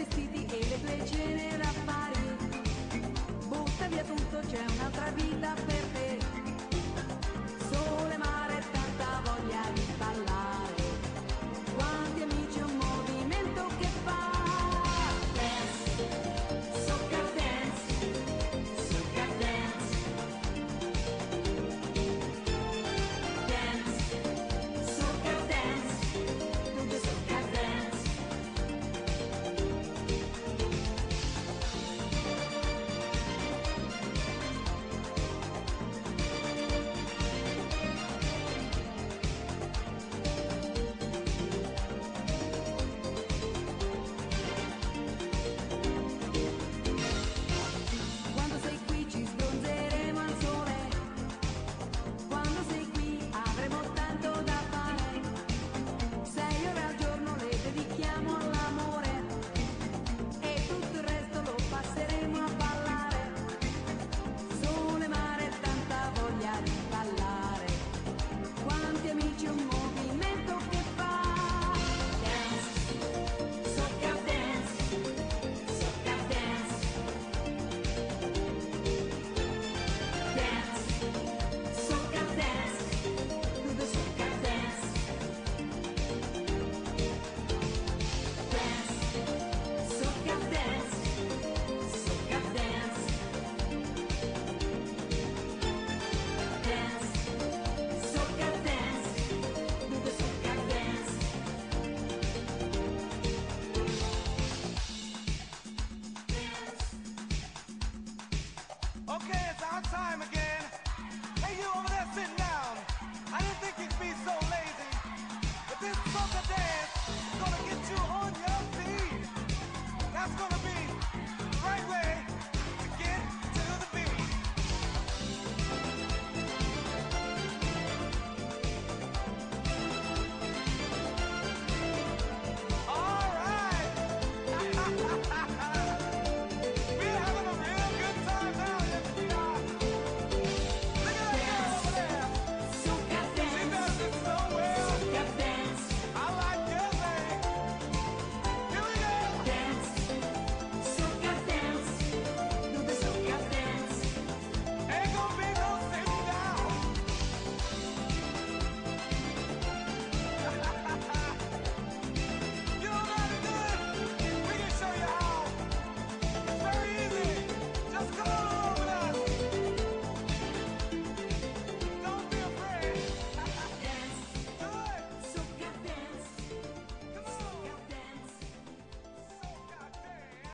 vestiti e le tue cene raffari. Butta via tutto, c'è un'altra vita per te.